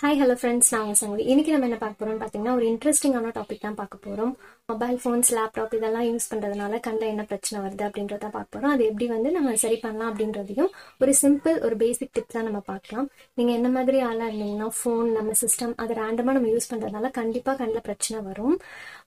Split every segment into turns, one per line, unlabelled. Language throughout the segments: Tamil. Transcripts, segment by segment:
ஹாய் ஹலோ ஃப்ரெண்ட்ஸ் நான் உங்கள் சங்கவி. இன்னைக்கு நம்ம என்ன பார்க்க போறோம்னு பார்த்தீங்கன்னா ஒரு இன்ட்ரெஸ்டிங்கான டாபிக் தான் பார்க்க போகிறோம் மொபைல் ஃபோன்ஸ் லேப்டாப் இதெல்லாம் யூஸ் பண்ணுறதுனால கண்ணில் என்ன பிரச்சனை வருது அப்படின்றத பார்க்க போகிறோம் அது எப்படி வந்து நம்ம சரி பண்ணலாம் அப்படின்றதையும் ஒரு சிம்பிள் ஒரு பேசிக் டிப்ஸாக நம்ம பார்க்கலாம். நீங்கள் என்ன மாதிரி ஆளாக இருந்தீங்கன்னா ஃபோன் நம்ம சிஸ்டம் அதை ரேண்டமா நம்ம யூஸ் பண்றதுனால கண்டிப்பாக கண்ணில் பிரச்சனை வரும்.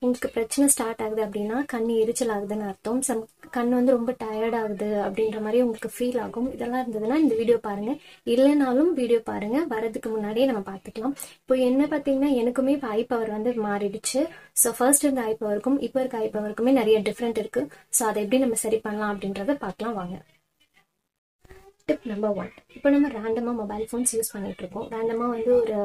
உங்களுக்கு பிரச்சனை ஸ்டார்ட் ஆகுது அப்படின்னா கண் எரிச்சல் ஆகுதுன்னு அர்த்தம். சம் கண் வந்து ரொம்ப டயர்ட் ஆகுது அப்படின்ற மாதிரி உங்களுக்கு ஃபீல் ஆகும். இதெல்லாம் இருந்ததுன்னா இந்த வீடியோ பாருங்க. இல்லைனாலும் வீடியோ பாருங்க. வரதுக்கு முன்னாடியே நம்ம பார்த்துக்கலாம். இப்போ என்ன பார்த்தீங்கன்னா எனக்குமே இப்போ ஐ பவர் வந்து மாறிடுச்சு. ஸோ ஃபர்ஸ்ட் இருந்த ஐ பவருக்கும் இப்போ இருக்க ஐ பவருக்குமே நிறைய டிஃப்ரெண்ட் இருக்கு. ஸோ அதை எப்படி நம்ம சரி பண்ணலாம் அப்படின்றத பார்க்கலாம் வாங்க. டிப் நம்பர் ஒன் இப்போ நம்ம ரேண்டமாக மொபைல் ஃபோன்ஸ் யூஸ் பண்ணிட்டு இருக்கோம் ரேண்டமாக வந்து ஒரு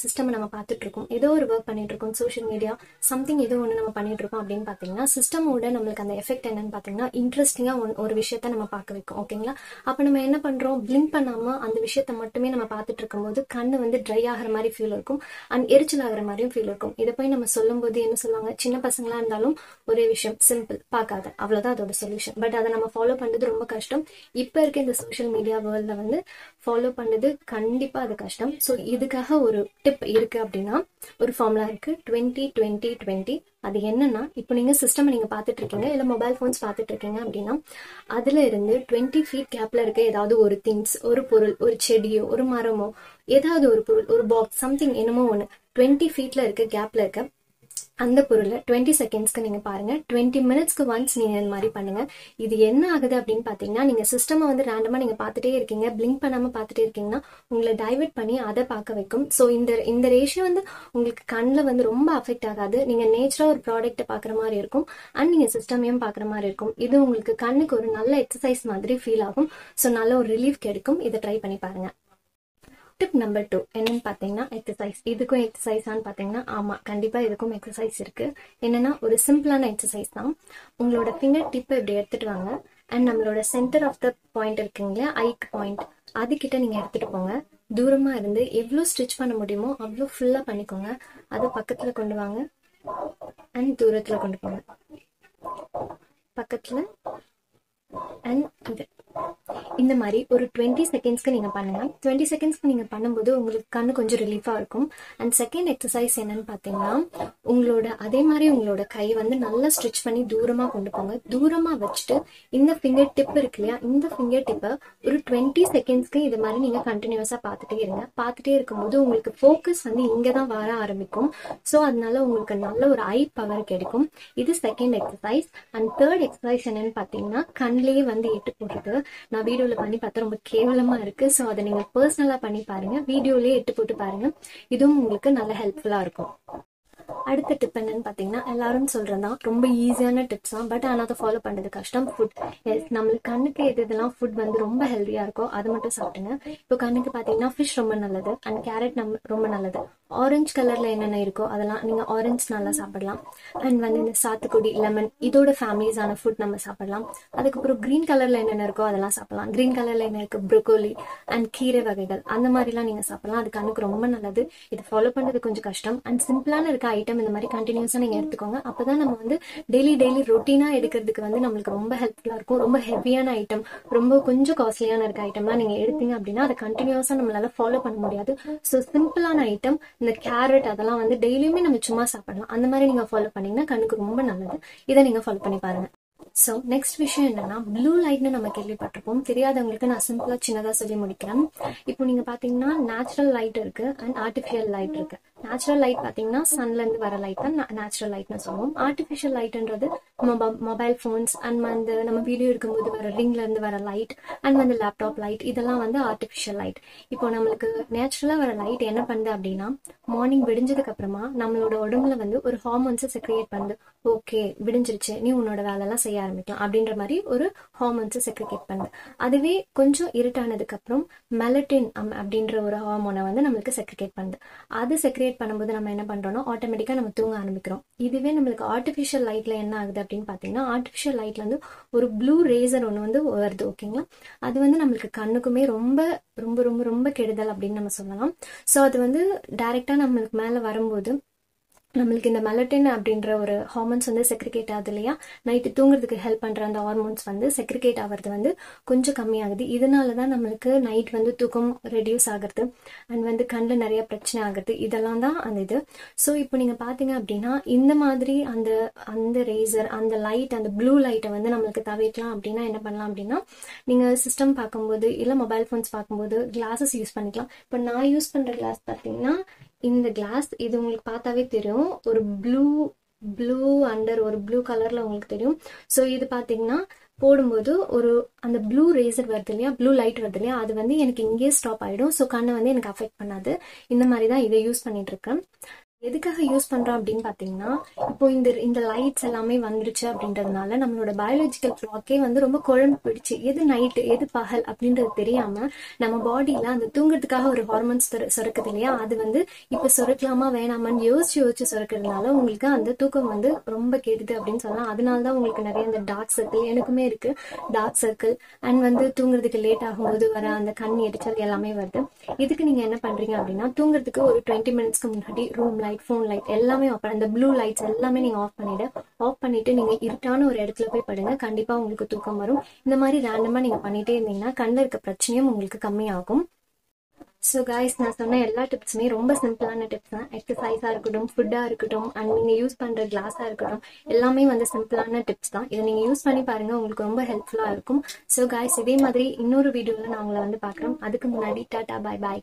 சிஸ்டம் நம்ம பார்த்துட்டு இருக்கோம் ஏதோ ஒரு ஒர்க் பண்ணிட்டு இருக்கோம் சோஷியல் மீடியா சம்திங் ஏதோ ஒன்று நம்ம பண்ணிட்டு இருக்கோம் அப்படின்னு பார்த்தீங்கன்னா சிஸ்டமோட நம்மளுக்கு அந்த எஃபெக்ட் என்னன்னு பார்த்தீங்கன்னா இன்ட்ரெஸ்டிங்காக ஒன் ஒரு விஷயத்த நம்ம பார்க்க வைக்கும். ஓகேங்களா அப்போ நம்ம என்ன பண்ணுறோம் பிளிங்க் பண்ணாமல் அந்த விஷயத்த மட்டுமே நம்ம பார்த்துட்டு இருக்கும்போது கண்ணு வந்து ட்ரை ஆகிற மாதிரி ஃபீல் இருக்கும். அண்ட் எரிச்சல் ஆகிற மாதிரியும் ஃபீல் இருக்கும். இதை போய் நம்ம சொல்லும்போது என்ன சொல்லுவாங்க? சின்ன பசங்களா இருந்தாலும் ஒரே விஷயம் சிம்பிள் பார்க்காத. அவ்வளோதான் அதோட சொல்யூஷன் பட் அதை நம்ம ஃபாலோ பண்ணுறது ரொம்ப கஷ்டம். இப்போ இருக்க இந்த சோஷியல் மீடியா மீடியா வேர்ல்டில் வந்து ஃபாலோ பண்ணது கண்டிப்பாக அது கஷ்டம். ஸோ இதுக்காக ஒரு டிப் இருக்கு அப்படின்னா ஒரு ஃபார்முலா இருக்கு. டுவெண்ட்டி டுவெண்ட்டி டுவெண்ட்டி அது என்னன்னா இப்போ நீங்க சிஸ்டம் நீங்க பார்த்துட்டு இருக்கீங்க இல்லை மொபைல் ஃபோன்ஸ் பார்த்துட்டு இருக்கீங்க அப்படின்னா அதுல இருந்து டுவெண்ட்டி ஃபீட் கேப்ல இருக்க ஏதாவது ஒரு திங்ஸ் ஒரு பொருள் ஒரு செடியோ ஒரு மரமோ ஏதாவது ஒரு பொருள் ஒரு பாக்ஸ் சம்திங் என்னமோ ஒன்று டுவெண்ட்டி ஃபீட்ல இருக்க கேப்ல இருக்க அந்த பொருளை டுவெண்ட்டி செகண்ட்ஸ்க்கு நீங்கள் பாருங்கள் டுவெண்ட்டி மினிட்ஸ்க்கு ஒன்ஸ் நீங்கள் இந்த மாதிரி பண்ணுங்கள் இது என்ன ஆகுது அப்படின்னு பார்த்தீங்கன்னா நீங்கள் சிஸ்டமை வந்து ரேண்டமாக நீங்கள் பார்த்துட்டே இருக்கீங்க. பிளிங்க் பண்ணாமல் பார்த்துட்டே இருக்கீங்கன்னா உங்களை டைவெர்ட் பண்ணி அதை பார்க்க வைக்கும். ஸோ இந்த இந்த ரேஷியோ வந்து உங்களுக்கு கண்ணில் வந்து ரொம்ப அஃபெக்ட் ஆகாது. நீங்கள் நேச்சராக ஒரு ப்ராடக்ட்டை பார்க்குற மாதிரி இருக்கும். அண்ட் நீங்கள் சிஸ்டமையும் பார்க்குற மாதிரி இருக்கும். இது உங்களுக்கு கண்ணுக்கு ஒரு நல்ல எக்ஸசைஸ் மாதிரி ஃபீல் ஆகும். ஸோ நல்ல ஒரு ரிலீஃப் கிடைக்கும். இதை ட்ரை பண்ணி பாருங்கள் டிப் நம்பர் டூ என்னன்னு பார்த்தீங்கன்னா எக்ஸசைஸ் இதுக்கும் எக்ஸசைஸான்னு பார்த்தீங்கன்னா ஆமாம் கண்டிப்பாக இதுக்கும் எக்ஸசைஸ் இருக்கு. என்னன்னா ஒரு சிம்பிளான எக்ஸசைஸ் தான். உங்களோட ஃபிங்கர் டிப்பை இப்படி எடுத்துட்டு வாங்க. அண்ட் நம்மளோட சென்டர் ஆஃப் த பாயிண்ட் இருக்குங்களா ஐக் பாயிண்ட் அதுக்கிட்ட நீங்கள் எடுத்துட்டு போங்க. தூரமாக இருந்து எவ்வளோ ஸ்டிச் பண்ண முடியுமோ அவ்வளோ ஃபுல்லாக பண்ணிக்கோங்க. அதை பக்கத்தில் கொண்டு வாங்க. அண்ட் தூரத்தில் கொண்டு போங்க. பக்கத்தில். அண்ட் இது. இந்த மாதிரி ஒரு டுவெண்ட்டி செகண்ட்ஸ்க்கு நீங்கள் பண்ணுங்கள் டுவெண்ட்டி செகண்ட்ஸ்க்கு நீங்கள் பண்ணும்போது உங்களுக்கு கண்ணு கொஞ்சம் ரிலீஃபாக இருக்கும். அண்ட் செகண்ட் எக்ஸசைஸ் என்னன்னு பார்த்தீங்கன்னா உங்களோட அதே மாதிரி உங்களோட கை வந்து நல்லா ஸ்ட்ரிச் பண்ணி தூரமாக கொண்டு போங்க. தூரமாக வச்சுட்டு இந்த ஃபிங்கர் டிப் இருக்கு இல்லையா இந்த ஃபிங்கர் டிப்பை ஒரு டுவெண்ட்டி செகண்ட்ஸ்க்கு இது மாதிரி நீங்கள் கண்டினியூஸாக பார்த்துட்டே இருங்க. பார்த்துட்டே இருக்கும்போது உங்களுக்கு ஃபோக்கஸ் வந்து இங்கே தான் வர ஆரம்பிக்கும். ஸோ அதனால உங்களுக்கு நல்ல ஒரு ஐ பவர் கிடைக்கும். இது second exercise and third exercise என்னன்னு பார்த்தீங்கன்னா கண்ணிலேயே வந்து எட்டு போடுறது. நான் வீடியோவில் பண்ணி பார்த்தா ரொம்ப கேவலமாக இருக்கு. ஸோ அதை நீங்கள் பர்சனலாக பண்ணி பாருங்க. வீடியோலேயே எட்டு போட்டு பாருங்க. இதுவும் உங்களுக்கு நல்ல ஹெல்ப்ஃபுல்லாக இருக்கும். அடுத்த டிப் என்னன்னு பார்த்தீங்கன்னா எல்லாரும் சொல்றது தான் ரொம்ப ஈஸியான டிப்ஸ் தான். பட் ஆனால் அதை ஃபாலோ பண்ணுறது கஷ்டம். ஃபுட் எஸ் நம்மளுக்கு கண்ணுக்கு எது இதெல்லாம் ஃபுட் வந்து ரொம்ப ஹெல்த்தியாக இருக்கோ அது மட்டும் சாப்பிடுங்க. இப்போ கண்ணுக்கு பார்த்தீங்கன்னா ஃபிஷ் ரொம்ப நல்லது. அண்ட் கேரட் நம்ம ரொம்ப நல்லது. ஆரஞ்சு கலர்ல என்னென்ன இருக்கோ அதெல்லாம் நீங்க ஆரஞ்சு நல்லா சாப்பிடலாம். அண்ட் வந்து இந்த சாத்துக்குடி லெமன் இதோட ஃபேமிலிஸான ஃபுட் நம்ம சாப்பிடலாம். அதுக்கப்புறம் கிரீன் கலர்ல என்னென்ன இருக்கோ அதெல்லாம் சாப்பிடலாம். கிரீன் கலர்ல என்ன இருக்கு? ப்ரொக்கோலி அண்ட் கீரை வகைகள். அந்த மாதிரிலாம் நீங்க சாப்பிடலாம். அது கண்ணுக்கு ரொம்ப நல்லது. இது ஃபாலோ பண்றது கொஞ்சம் கஷ்டம். அண்ட் சிம்பிளான இருக்க ஐட்டம் இந்த மாதிரி கண்டினியூஸா நீங்க எடுத்துக்கோங்க. அப்பதான் நம்ம வந்து டெய்லி டெய்லி ரொட்டீனா எடுக்கிறதுக்கு வந்து நம்மளுக்கு ரொம்ப ஹெல்ப்ஃபுல்லா இருக்கும். ரொம்ப ஹெவியான ஐட்டம் ரொம்ப கொஞ்சம் காஸ்ட்லியான இருக்க ஐட்டம்லாம் நீங்க எடுத்தீங்க அப்படின்னா அதை கண்டினியூஸா நம்மளால ஃபாலோ பண்ண முடியாது. ஸோ சிம்பிளான ஐட்டம் இந்த கேரட் அதெல்லாம் வந்து டெய்லியுமே நம்ம சும்மா சாப்பிடலாம். அந்த மாதிரி நீங்க ஃபாலோ பண்ணீங்கன்னா கண்ணுக்கு ரொம்ப நல்லது. இதை நீங்க ஃபாலோ பண்ணி பாருங்க. ஸோ நெக்ஸ்ட் விஷயம் என்னன்னா ப்ளூ லைட்னு நம்ம கேள்விப்பட்டிருப்போம். தெரியாதவங்களுக்கு நான் சிம்பிளா சின்னதா சொல்லி முடிக்கிறேன். இப்போ நீங்க பாத்தீங்கன்னா நேச்சுரல் லைட் இருக்கு அண்ட் ஆர்டிஃபிஷியல் லைட் இருக்கு. நேச்சுரல் லைட் பாத்தீங்கன்னா சன்ல இருந்து வர லைட் தான் நேச்சுரல் லைட்னு சொல்லுவோம். ஆர்டிஃபிஷியல் லைட்ன்றது மொபைல் ஃபோன்ஸ் அண்ட் வந்து நம்ம வீடியோ இருக்கும்போது வர ரிங்ல இருந்து வர லைட் அண்ட் வந்து லேப்டாப் லைட் இதெல்லாம் வந்து ஆர்டிஃபிஷியல் லைட் இப்போ நம்மளுக்கு நேச்சுரலாக வர லைட் என்ன பண்ணுது அப்படின்னா மார்னிங் விடிஞ்சதுக்கு அப்புறமா நம்மளோட உடம்புல வந்து ஒரு ஹார்மோன்ஸை செக்ரியேட் பண்ணுது. ஓகே விடிஞ்சிருச்சு நீ உன்னோட வேலையெல்லாம் செய்ய ஆரம்பிக்கலாம் அப்படின்ற மாதிரி ஒரு ஹார்மோன்ஸை செக்ரிகேட் பண்ணுது. அதுவே கொஞ்சம் இருட்டானதுக்கு அப்புறம் மெலட்டின் அப்படின்ற ஒரு ஹார்மோனை வந்து நம்மளுக்கு செக்ரிகேட் பண்ணுது. அது செக்ரியேட் பண்ணும்போது நம்ம என்ன பண்றோம்னா ஆட்டோமேட்டிக்கா நம்ம தூங்க ஆரம்பிக்கிறோம். இதுவே நம்மளுக்கு ஆர்டிஃபிஷியல் லைட்ல என்ன ஆகுது அப்படின்னு பாத்தீங்கன்னா ஆர்டிஃபிஷியல் லைட்ல வந்து ஒரு ப்ளூ ரேசர் ஒன்று வந்து வருது ஓகேங்களா அது வந்து நம்மளுக்கு கண்ணுக்குமே ரொம்ப ரொம்ப ரொம்ப ரொம்ப கெடுதல் அப்படின்னு நம்ம சொல்லலாம். ஸோ அது வந்து டைரக்டா நம்மளுக்கு மேல வரும்போது நம்மளுக்கு இந்த மெலட்டின் அப்படின்ற ஒரு ஹார்மோன்ஸ் வந்து செக்ரிகேட் ஆகுது இல்லையா? நைட்டு தூங்குறதுக்கு ஹெல்ப் பண்ணுற அந்த ஹார்மோன்ஸ் வந்து செக்ரிகேட் ஆகிறது வந்து கொஞ்சம் கம்மியாகுது. இதனால தான் நம்மளுக்கு நைட் வந்து தூக்கம் ரெடியூஸ் ஆகுறது. அண்ட் வந்து கண்ணில் நிறைய பிரச்சனை ஆகுது இதெல்லாம் தான் அந்த இது. ஸோ இப்போ நீங்கள் பார்த்தீங்க அப்படின்னா இந்த மாதிரி அந்த அந்த ரேசர் அந்த லைட் அந்த ப்ளூ லைட்டை வந்து நம்மளுக்கு தவிர்க்கலாம் அப்படின்னா என்ன பண்ணலாம் அப்படின்னா நீங்கள் சிஸ்டம் பார்க்கும்போது இல்லை மொபைல் ஃபோன்ஸ் பார்க்கும்போது கிளாஸஸ் யூஸ் பண்ணிக்கலாம். இப்போ நான் யூஸ் பண்ணுற கிளாஸ் பார்த்தீங்கன்னா இந்த கிளாஸ் இது உங்களுக்கு பார்த்தாவே தெரியும். ஒரு ப்ளூ ப்ளூ அண்டர் ஒரு ப்ளூ கலர்ல உங்களுக்கு தெரியும். ஸோ இது பார்த்தீங்கன்னா போடும்போது ஒரு அந்த ப்ளூ ரேசர் வருது இல்லையா? ப்ளூ லைட் வருது இல்லையா? அது வந்து எனக்கு இங்கேயே ஸ்டாப் ஆகிடும் ஸோ கண்ணை வந்து எனக்கு அஃபெக்ட் பண்ணாது. இந்த மாதிரி தான் இதை யூஸ் பண்ணிட்டு இருக்கேன். எதுக்காக யூஸ் பண்றோம் அப்படின்னு பாத்தீங்கன்னா இப்போ இந்த இந்த லைட்ஸ் எல்லாமே வந்துருச்சு அப்படின்றதுனால நம்மளோட பயாலஜிக்கல் கிளாக்கே வந்து ரொம்ப குழம்பு பிடிச்சு எது நைட்டு எது பகல் அப்படின்றது தெரியாம நம்ம பாடியில அந்த தூங்குறதுக்காக ஒரு ஹார்மோன்ஸ் சுரக்குது இல்லையா? அது வந்து இப்ப சுரக்கலாமா வேணாமான்னு யோசிச்சு யோசிச்சு சுரக்கிறதுனால உங்களுக்கு அந்த தூக்கம் வந்து ரொம்ப கெடுது அப்படின்னு சொல்லலாம். அதனால தான் உங்களுக்கு நிறைய அந்த டார்க் சர்க்கிள் எனக்குமே இருக்கு. டார்க் சர்க்கிள் அண்ட் வந்து தூங்குறதுக்கு லேட் ஆகும்போது வர அந்த கண் எரிச்சல் எல்லாமே வருது. இதுக்கு நீங்க என்ன பண்றீங்க அப்படின்னா தூங்குறதுக்கு ஒரு டுவெண்ட்டி மினிட்ஸ்க்கு முன்னாடி ரூம் லைட் ஃபோன் லைட் எல்லாமே ஆஃப் அந்த ப்ளூ லைட்ஸ் எல்லாமே நீங்கள் ஆஃப் பண்ணிவிடு ஆஃப் பண்ணிட்டு நீங்கள் இருட்டான ஒரு இடத்துல போய் படுங்க. கண்டிப்பாக உங்களுக்கு தூக்கம் வரும். இந்த மாதிரி ரேண்டமாக நீங்கள் பண்ணிட்டே இருந்தீங்கன்னா கண்ணில் இருக்க பிரச்சனையும் உங்களுக்கு கம்மியாகும். ஸோ காய்ஸ் நான் சொன்ன எல்லா டிப்ஸுமே ரொம்ப சிம்பிளான டிப்ஸ் தான். எக்ஸசைஸாக இருக்கட்டும் ஃபுட்டாக இருக்கட்டும் அண்ட் நீங்கள் யூஸ் பண்ணுற கிளாஸாக இருக்கட்டும் எல்லாமே வந்து சிம்பிளான டிப்ஸ் தான். இதை நீங்கள் யூஸ் பண்ணி பாருங்கள் உங்களுக்கு ரொம்ப ஹெல்ப்ஃபுல்லாக இருக்கும். ஸோ காய்ஸ் இதே மாதிரி இன்னொரு வீடியோவில் நான் உங்களை வந்து பார்க்குறோம். அதுக்கு முன்னாடி டாட்டா பாய் பாய்